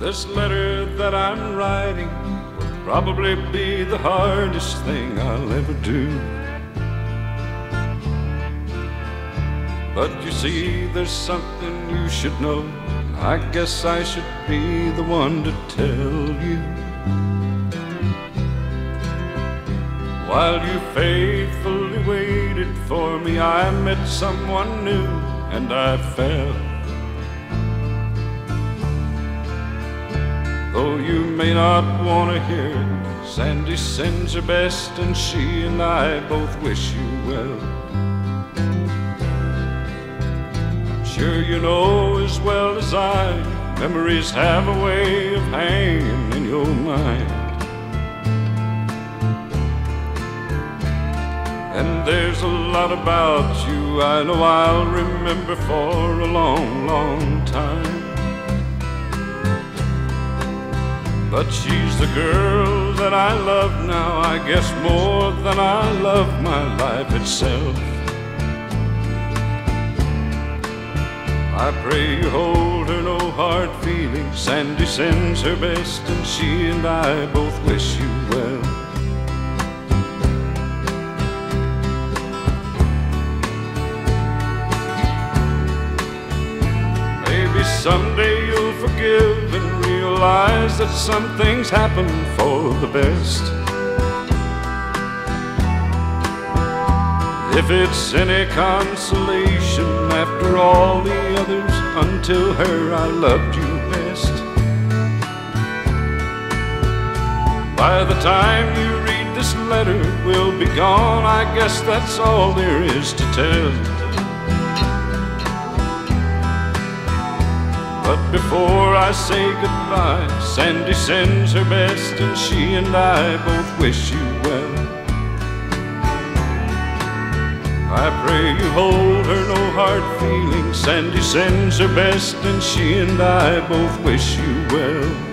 This letter that I'm writing will probably be the hardest thing I'll ever do. But you see, there's something you should know. I guess I should be the one to tell you. While you faithfully waited for me, I met someone new and I fell. May not want to hear it, Sandy sends her best, and she and I both wish you well. I'm sure you know as well as I, memories have a way of hanging in your mind. And there's a lot about you I know I'll remember for a long, long time. But she's the girl that I love now, I guess more than I love my life itself. I pray you hold her no hard feelings. Sandy sends her best, and she and I both wish you well. Maybe someday forgive and realize that some things happen for the best. If it's any consolation after all the others, until her I loved you best. By the time you read this letter, we'll be gone. I guess that's all there is to tell. But before I say goodbye, Sandy sends her best, and she and I both wish you well. I pray you hold her no hard feelings. Sandy sends her best, and she and I both wish you well.